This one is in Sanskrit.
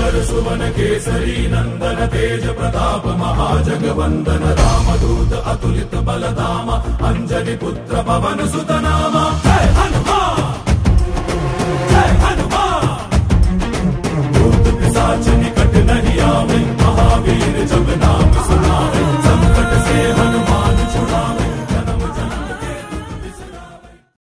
सुवन केसरी नन्दन तेज प्रताप महाजगवन्दन रामदूत अतुलित बलधाम अञ्जलि पुत्र पवन सुतनाम